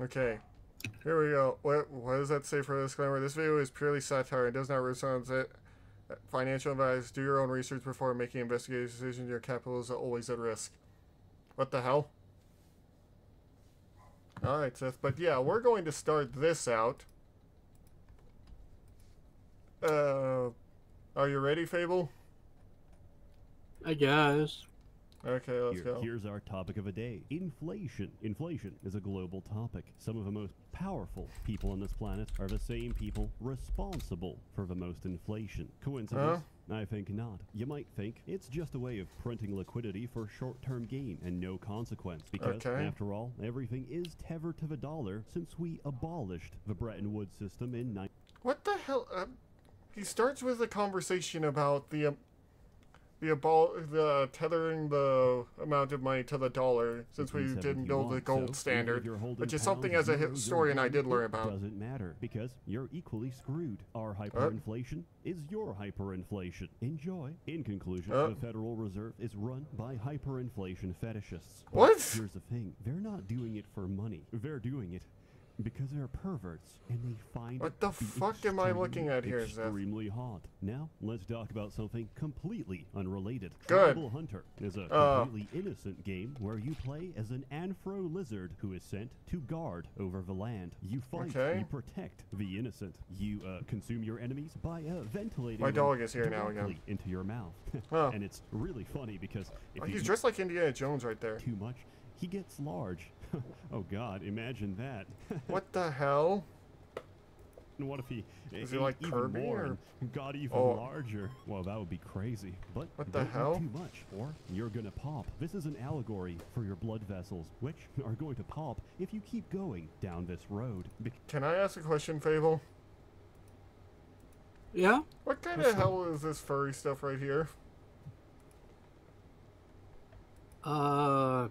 Okay. Here we go. What what does that say for a disclaimer? This video is purely satire and does not represent. Financial advice. Do your own research before making investigative decisions. Your capital is always at risk. What the hell? Alright, Seth. But yeah, we're going to start this out. Uh, are you ready, Fable? I guess. Okay, let's Here- go. Here's our topic of the day inflation. Inflation is a global topic. Some of the most powerful people on this planet are the same people responsible for the most inflation. Coincidence? I think not. You might think it's just a way of printing liquidity for short term gain and no consequence. Because, Okay. after all, everything is tethered to the dollar since we abolished the Bretton Woods system in 19. What the hell? Uh, he starts with a conversation about the um, the abol- the tethering the amount of money to the dollar since we didn't build the gold standard, which is something as a historian I did learn about. Doesn't matter because you're equally screwed. Our hyperinflation is your hyperinflation. Enjoy. In conclusion, Uh. the Federal Reserve is run by hyperinflation fetishists. But What? Here's the thing: they're not doing it for money. They're doing it. Because they're perverts and they find What the fuck am I looking at here? Extremely hot. Now let's talk about something completely unrelated. Good. Tribal Hunter is a Uh. completely innocent game where you play as an anthro lizard who is sent to guard over the land. You fight, Okay. you protect the innocent. You uh, consume your enemies by uh, ventilating My dog is here now again. into your mouth. Huh. and it's really funny because if Oh, he's dressed like Indiana Jones right there. too much, he gets large. oh God, imagine that. What the hell? And what if he Is he like even Kirby, more or- got even Oh. larger? Well, that would be crazy. But What the hell? too much, or you're gonna pop. This is an allegory for your blood vessels, which are going to pop if you keep going down this road. Be- Can I ask a question, Fable? Yeah? What kind What's of hell is this furry stuff right here? Uh.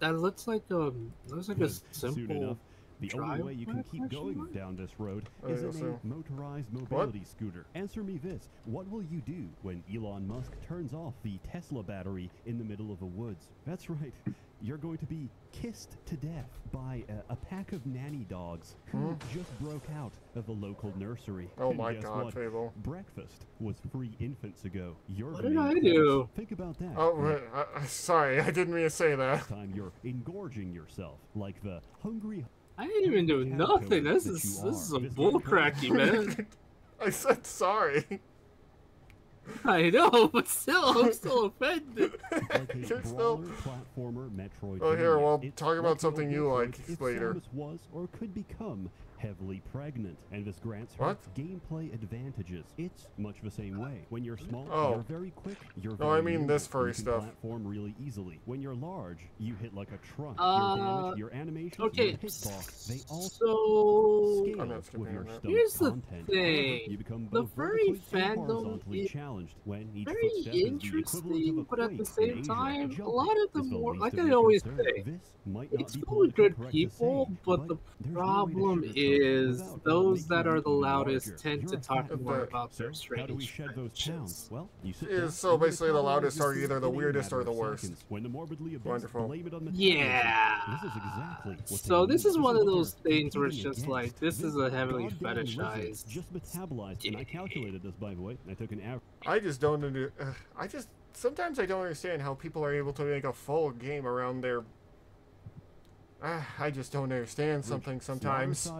That looks like a looks like a simple. Enough, the only way you can keep going mark? down this road Oh, is yeah, in so- a motorized mobility scooter. Answer me this: What will you do when Elon Musk turns off the Tesla battery in the middle of the woods? That's right. You're going to be kissed to death by a, a pack of nanny dogs who just broke out of a local nursery. Hmm? Oh And my god, what? Fable. Breakfast was free infants ago. You're What the did I course. do? Think about that. Oh, Next wait, I, I, sorry, I didn't mean to say that. time you're engorging yourself like the hungry I didn't even do nothing. This that is you this is are. some This bull cracky, man. I said sorry. I know, but still, I'm still offended. like You're brawler still- platformer Metroid. Oh, here, well, talk about something you like later. Was or could become heavily pregnant, and this grants her What? gameplay advantages. It's much the same way. When you're small, Oh. you're very quick. You're No, very I mean this furry stuff. Platform really easily. When you're large, you hit like a truck. Uh, your damage, your animation, okay, your hitbox, they all So scale I'm with your that. stomach Here's the content. thing. You become The both furry vertically and fandom horizontally is challenged when each very footstep is the equivalent interesting, but at the same time, a lot of the is more- like I always say, This might not it's full of good people, but the there's no way to problem sugarcoat it is those that are the loudest tend to talk more about their how do we strange shed those fetishes. Well, you sit Yeah, so basically the loudest are either the weirdest or the worst. seconds. When the morbidly obese Wonderful. blame it on the Yeah. This is exactly So this is one of those things where it's just like, this is a heavily fetishized Just metabolized, and I calculated this by the way. I took an average. I just don't under. Uh, I just sometimes I don't understand how people are able to make a full game around their. Uh, I just don't understand something sometimes.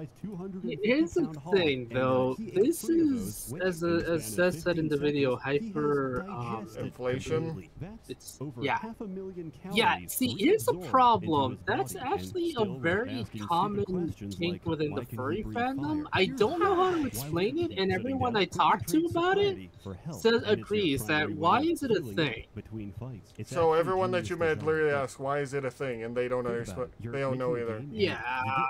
Here's the thing, though. This is, as a, as Seth said in the video, hyper. Um, Inflation? It's- yeah. a yeah, see, here's the problem. That's actually a very common questions kink within the furry fandom. I don't know how to explain it, and everyone I talk to about it society for help, says and it's your agrees that why is it a thing? Between fights. It's So everyone that you met literally asks why is it a thing, and they don't understand. about it. You're They don't know making a either. game and Yeah.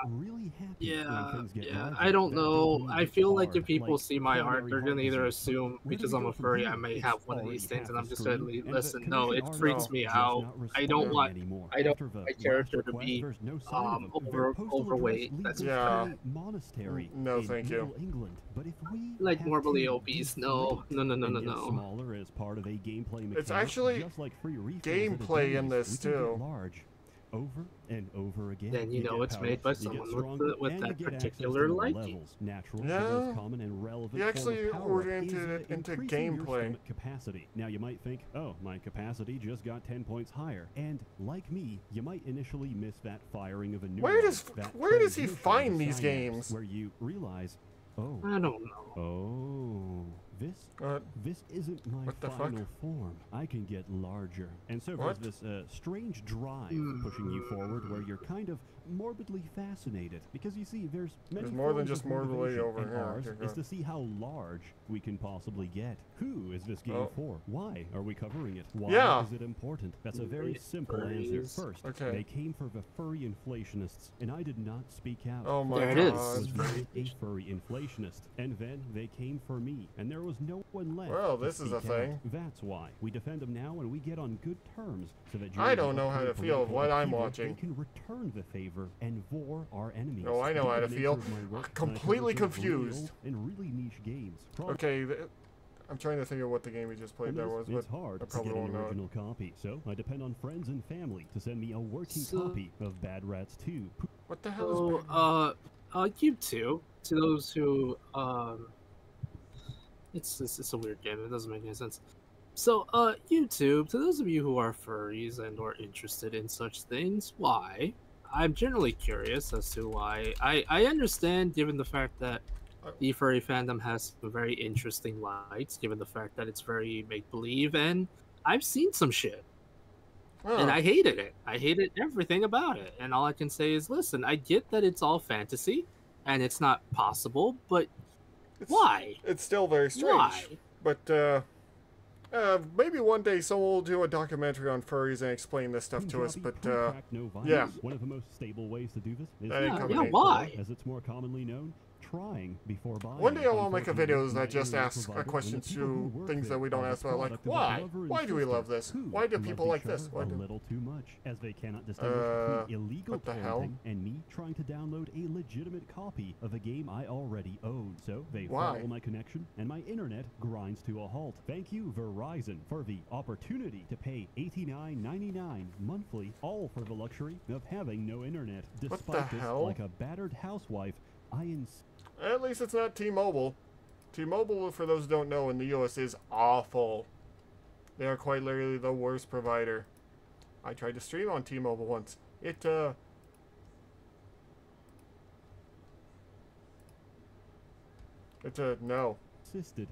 you really happy Yeah, yeah. I don't know. I feel like if people see my art, they're gonna either assume because I'm a furry. I may have one of these things, and I'm just screen, gonna and listen. No, it freaks me out. I don't respond want. anymore. I don't After the want my last character to request, be there's no sign um of him. Their over postal address overweight. That's Yeah. monastery No, thank you. Middle England. But if we like have morbidly to obese. No, no, no, no, no, no. smaller as part of a gameplay It's actually just like free refills at a gameplay in this, we too. large over and over again. Then you, you know it's power, made by someone with, the, with that particular liking. Levels, natural, yeah. common and relevant. You actually oriented it into gameplay. Capacity. Now you might think, oh, my capacity just got 10 points higher, and like me, you might initially miss that firing of a new. Where does where does he find these games? Where you realize, oh, I don't know. Oh. This, uh, this isn't my final fuck? form. I can get larger. And so what? there's this uh, strange drive mm. pushing you forward where you're kind of morbidly fascinated. Because you see, there's many There's more than just morbidly over here. ours Okay, is to see how large we can possibly get. Who is this game Oh. for? Why are we covering it? Why Yeah. is it important? That's a very simple answer. First, Okay. they came for the furry inflationists, and I did not speak out. Oh my There god. is. was a furry inflationist, and then they came for me, and there was no one left. Well, this is a out. thing. That's why we defend them now, and we get on good terms, so that I during don't know how to feel of what I'm watching. They can return the favor and vore our enemies. Oh, I know how to feel. nature of my work, I Completely cover some real confused. And really niche games. Prob- Okay, I'm trying to think of what the game we just played and there was, it's but hard I to probably get an won't know it. original copy, so I depend on friends and family to send me a working So- copy of Bad Rats 2. what the hell is So, Bad- uh, uh, YouTube, to those who, um, it's, it's, it's a weird game, it doesn't make any sense. So, uh, YouTube, to those of you who are furries and or interested in such things, why? I'm generally curious as to why. I, I understand, given the fact that the furry fandom has some very interesting lights, given the fact that it's very make believe, and I've seen some shit and I hated it. I hated everything about it. And all I can say is, listen, I get that it's all fantasy and it's not possible, but It's- why? It's still very strange. Why? But uh, uh, maybe one day someone will do a documentary on furries and explain this stuff to us. But uh, no violence. yeah. One of the most stable ways to do this is Yeah, yeah, why? as it's more commonly known, trying before buying. one day I will make a video that just asks a question and the people who to things that we don't ask about, like product of a why? Why do we love this? Why do people like this? Why a little too much, as they cannot distinguish Uh, between illegal what the hell? and me trying to download a legitimate copy of a game I already own. So they Why? follow my connection, and my internet grinds to a halt. Thank you, Verizon, for the opportunity to pay $89.99 monthly, all for the luxury of having no internet. What the Despite this, hell? like a battered housewife, I insist. At least it's not T-Mobile. T-Mobile, for those who don't know, in the U.S. is awful. They are quite literally the worst provider. I tried to stream on T-Mobile once. It, uh... It's a no. insisted.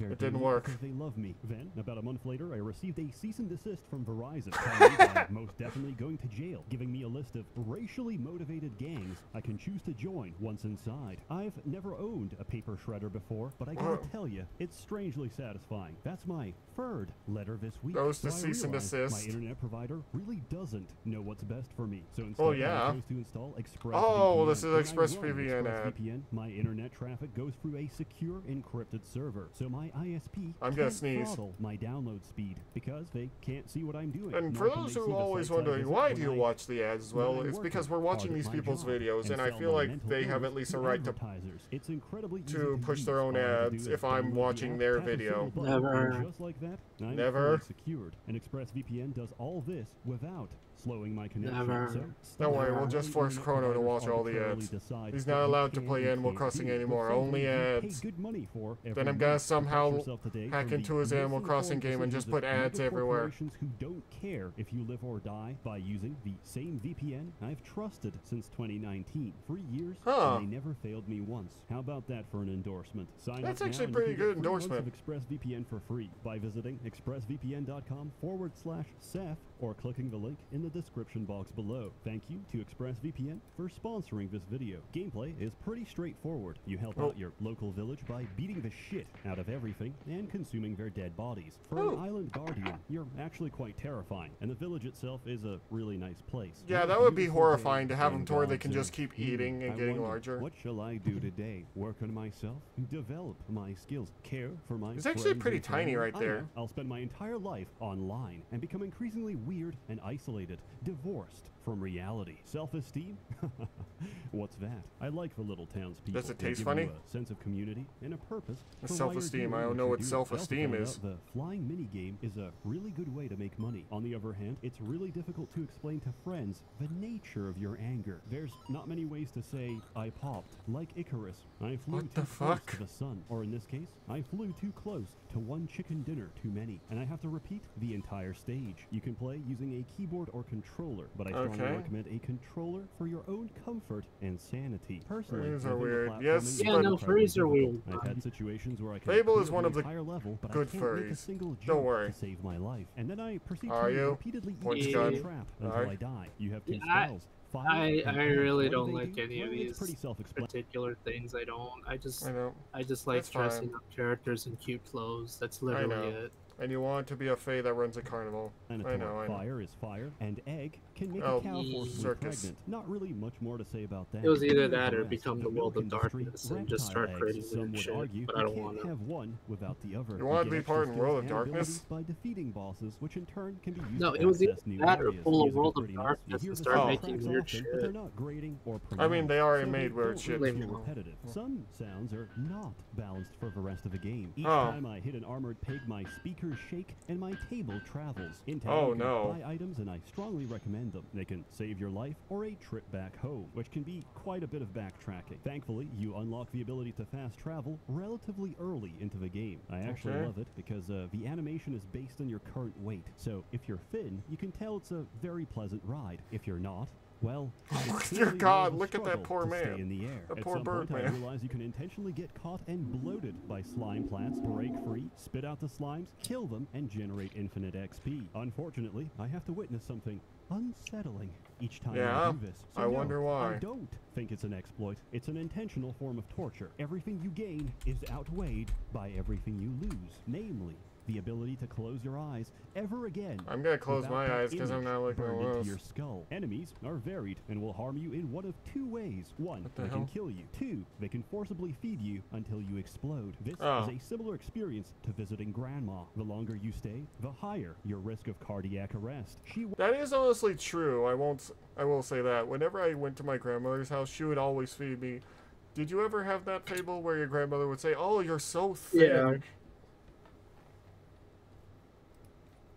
It didn't work. Because they love me. Then, about a month later, I received a cease and desist from Verizon, telling me that I'm most definitely going to jail, giving me a list of racially motivated gangs I can choose to join once inside. I've never owned a paper shredder before, but I gotta tell you, it's strangely satisfying. That's my third letter this week. Goes to So cease and desist. My internet provider really doesn't know what's best for me. So instead, Oh, yeah. I chose to install ExpressVPN. Oh, this is When I ExpressVPN run ad. ExpressVPN, my internet traffic goes through a secure encrypted server, so my ISP I'm gonna sneeze. my download speed because they can't see what I'm doing. And for those who are always wondering, why do you watch the ads as well? It's because we're watching these people's videos, and I feel like they have at least a right to. It's incredibly to push their own All I have to ads if I'm watching their video. little button, and Never. Just like that, I'm Never. secured. And ExpressVPN does all this without slowing my connection. Never. So Don't worry, stop we'll just force internet Krono to watch all the ads. He's not allowed to play Animal Crossing anymore, only thing you pay ads. good money for Then I'm gonna somehow hack into his Animal Crossing game and just put ads mega everywhere. corporations who don't care if you live or die by using the same VPN I've trusted since 2019. For years, Huh. and they never failed me once. How about that for an endorsement? Sign That's up actually and pretty can good endorsement. Of ExpressVPN for free by visiting expressvpn.com forward slash Seth or clicking the link in the description box below. Thank you to ExpressVPN for sponsoring this video. Gameplay is pretty straightforward. You help Oh. out your local village by beating the shit out of everything and consuming their dead bodies. For Oh. an island guardian, you're actually quite terrifying, and the village itself is a really nice place. Yeah, that would be horrifying to have them to where they can just keep eating and I getting wonder, larger. What shall I do today? Work on myself? Develop my skills? Care for my It's actually pretty tiny right there. know. I'll spend my entire life online and become increasingly weird and isolated, divorced from reality. Self-esteem? What's that? I like the little townspeople. Does it taste funny? A sense of community and a purpose. The for why you're self-esteem, I don't know what do. Self-esteem is. The flying mini game is a really good way to make money. On the other hand, it's really difficult to explain to friends the nature of your anger. There's not many ways to say I popped. Like Icarus, I flew What too the close to the sun, or in this case, I flew too close to one chicken dinner too many, and I have to repeat the entire stage. You can play using a keyboard or controller, but I strongly Okay. recommend a controller for your own comfort and sanity. Personally, Furries are weird. Yes, yeah, no, furries are weird. I've had situations where I can Fable is one of the entire level, but good I can't make a furries. single Don't jump worry. to save my life, and then I proceed Are to you? repeatedly Points use gun. the trap until Alright. I die. You have two Yeah, spells. I- and I air. really What do don't they like do? any of Well, It's these pretty self-explanatory. particular things I don't. I just I know. I just like That's fine. dressing up characters in cute clothes. That's I literally know. it. And you want to be a fae that runs a carnival. I know, I know. Fire is fire, and egg can make Oh, a cow forcibly circus. pregnant. Not really much more to say about that. It was either that or become the world of darkness and just start creating Some shit, argue but I don't wanna. have one without the other. You wanna be part in skills World of Darkness? By defeating bosses, which in turn can be used No, it was either that or areas. pull a World of pretty nice. You Darkness hear and the start soundtracks making often, weird but shit. they're not grating or I mean, they already so made they weird shit. feel Leave me alone. repetitive. Some sounds are not balanced for the rest of the game. Each Oh. time I hit an armored pig, my speakers shake and my table travels. In oh, town, Oh, no. buy items, and I strongly recommend them. They can save your life or a trip back home, which can be quite a bit of backtracking. Thankfully, you unlock the ability to fast travel relatively early into the game. I actually Okay. love it because uh, the animation is based on your current weight. So if you're thin, you can tell it's a very pleasant ride. If you're not, well, Dear God, more of a look at that poor man. in the air. That At poor some bird point, I realize you can intentionally get caught and bloated by slime plants, break free, spit out the slimes, kill them, and generate infinite XP. Unfortunately, I have to witness something unsettling each time I do this. So I no, wonder why. I don't think it's an exploit. It's an intentional form of torture. Everything you gain is outweighed by everything you lose, namely the ability to close your eyes ever again. I'm gonna close my eyes because I'm not looking at burned into those. your skull. Enemies are varied and will harm you in one of two ways. One, the they hell? can kill you. Two, they can forcibly feed you until you explode. This Oh. is a similar experience to visiting grandma. The longer you stay, the higher your risk of cardiac arrest. She That is honestly true. I won't. I will say that. Whenever I went to my grandmother's house, she would always feed me. Did you ever have that fable where your grandmother would say, "Oh, you're so thick"? Yeah.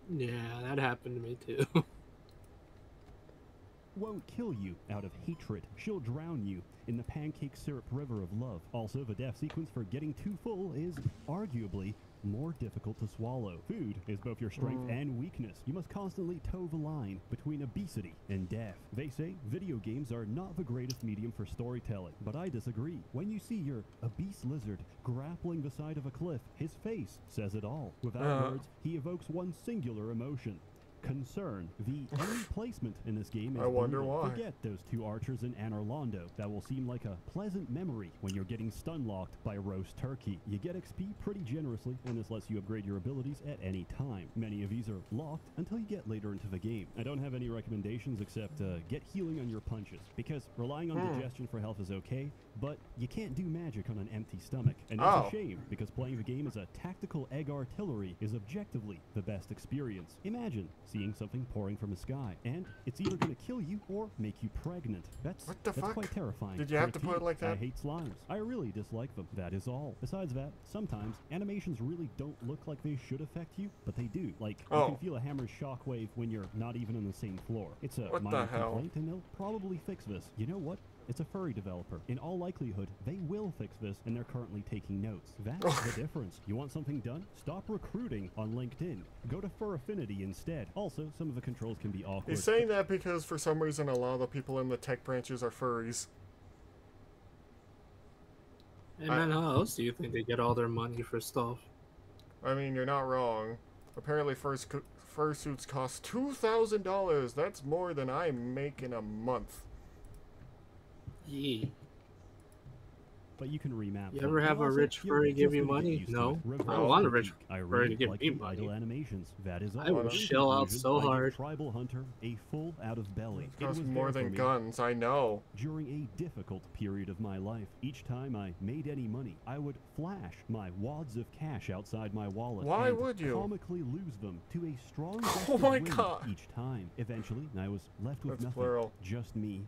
Yeah, that happened to me too. won't kill you out of hatred. She'll drown you in the pancake syrup river of love. Also, the death sequence for getting too full is arguably more difficult to swallow. Food is both your strength Mm. and weakness. You must constantly toe the line between obesity and death. They say video games are not the greatest medium for storytelling, but I disagree. When you see your obese lizard grappling the side of a cliff, his face says it all. Without Uh. words, he evokes one singular emotion. Concern. The enemy placement in this game is I wonder why. Forget those two archers in Anor Londo. That will seem like a pleasant memory when you're getting stun locked by roast turkey. You get XP pretty generously, and this lets you upgrade your abilities at any time. Many of these are locked until you get later into the game. I don't have any recommendations except uh, get healing on your punches, because relying on Hmm. digestion for health is okay, but you can't do magic on an empty stomach. And that's Oh. a shame, because playing the game as a tactical egg artillery is objectively the best experience. Imagine seeing something pouring from the sky, and it's either going to kill you or make you pregnant. That's, What the that's fuck? quite terrifying. Did you have to put it like I hate slimes. I really dislike them. That is all. Besides that, sometimes animations really don't look like they should affect you, but they do. Like, you Oh. can feel a hammer's shockwave when you're not even on the same floor. It's a What the minor hell? complaint, and they'll probably fix this. You know what? It's a furry developer. In all likelihood, they will fix this, and they're currently taking notes. That's the difference. You want something done? Stop recruiting on LinkedIn. Go to Fur Affinity instead. Also, some of the controls can be awkward. He's saying that because for some reason a lot of the people in the tech branches are furries. And I- then how else do you think they get all their money for stuff? I mean, you're not wrong. Apparently, first co- fursuits cost two thousand dollars. That's more than I make in a month. Yeah. but you can remap. You ever have a rich furry give you money? No. I don't want a rich furry to give like me money. Animations. That is. I will shell out so hard. Tribal Hunter a full out of belly. It costs more than guns, I know. During a difficult period of my life, each time I made any money, I would flash my wads of cash outside my wallet. Why would you? Comically lose them to a strong oh my god! Each time, eventually, I was left with That's nothing, plural. just me,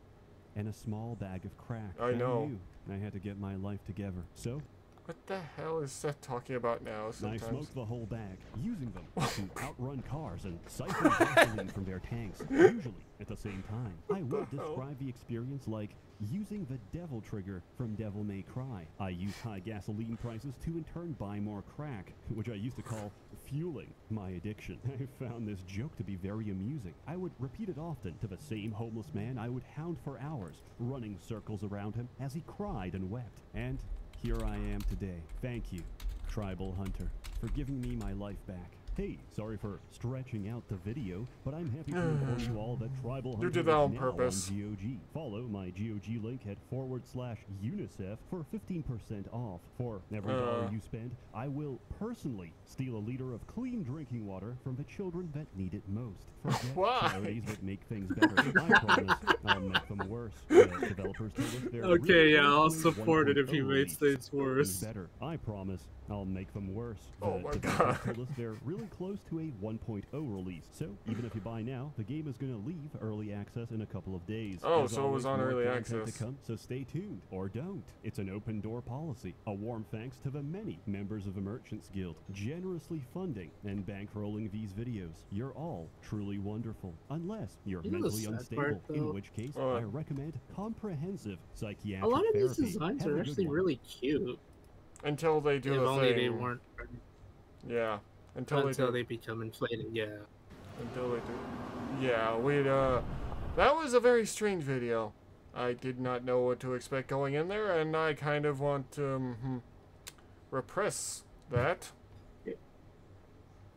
and a small bag of crack. I know. knew I had to get my life together. So what the hell is Seth talking about now? Sometimes? I smoked the whole bag, using them to outrun cars and siphon gasoline from their tanks, usually at the same time. I would describe the experience like using the devil trigger from Devil May Cry. I used high gasoline prices to in turn buy more crack, which I used to call fueling my addiction. I found this joke to be very amusing. I would repeat it often to the same homeless man I would hound for hours, running circles around him as he cried and wept. And here I am today. Thank you, Tribal Hunter, for giving me my life back. Hey, sorry for stretching out the video, but I'm happy to inform you all that Tribal Hunter you did that on purpose. On GOG. Follow my GOG link at forward slash UNICEF for 15% off. For every uh. dollar you spend, I will personally steal a liter of clean drinking water from the children that need it most. Forget Why? charities that make things better. I promise I'll make them worse. Developers told us Okay, yeah, I'll support it if you made things worse. Better. I promise I'll make them worse. Oh my god. Told us they're really close to a 1.0 release. So even if you buy now, the game is going to leave early access in a couple of days. Oh, As so always, it was on early access. To come, so stay tuned or don't. It's an open door policy. A warm thanks to the many members of the Merchants Guild generously funding and bankrolling these videos. You're all truly wonderful, unless you're You know mentally unstable, part, in which case Uh. I recommend comprehensive psychiatric therapy. A lot of these designs Have are actually one. really cute. Until they do if the only thing. they weren't Yeah. Until, until they they become inflated. Yeah. Until they do. Yeah, we'd, uh. That was a very strange video. I did not know what to expect going in there, and I kind of want to um, hmm, repress that.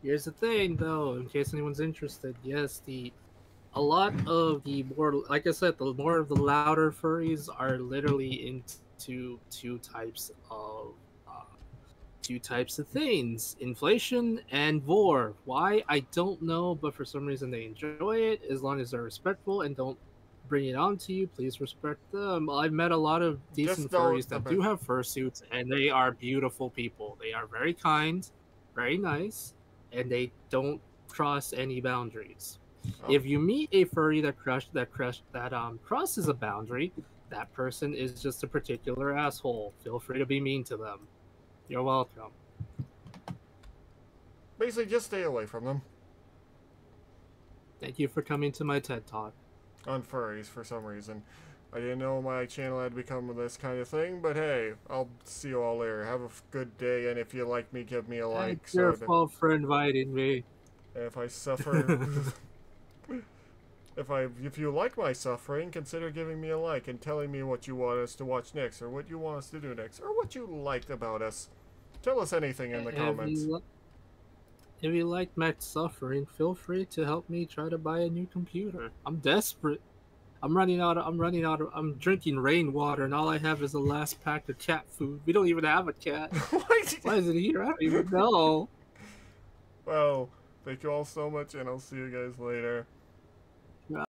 Here's the thing, though, in case anyone's interested. Yes, the a lot of the more, like I said, the more of the louder furries are literally into two types of two types of things: inflation and war. Why I don't know, but for some reason they enjoy it. As long as they're respectful and don't bring it on to you, please respect them. I've met a lot of decent furries that do have fursuits, and they are beautiful people. They are very kind, very nice and they don't cross any boundaries. Oh. If you meet a furry that crush that crush that um crosses a boundary, that person is just a particular asshole. Feel free to be mean to them. You're welcome. Basically, just stay away from them. Thank you for coming to my TED Talk. On furries, for some reason. I didn't know my channel had become this kind of thing, but hey, I'll see you all later. Have a good day, and if you like me, give me a like. It's your so fault for inviting me. if I suffer, if I if you like my suffering, consider giving me a like and telling me what you want us to watch next, or what you want us to do next, or what you liked about us. Tell us anything in the If comments. you, if you like my suffering, feel free to help me try to buy a new computer. I'm desperate. I'm running out. Of, I'm running out. Of, I'm drinking rainwater, and all I have is the last pack of cat food. We don't even have a cat. What? Why is it here? I don't even know. Well, thank you all so much, and I'll see you guys later.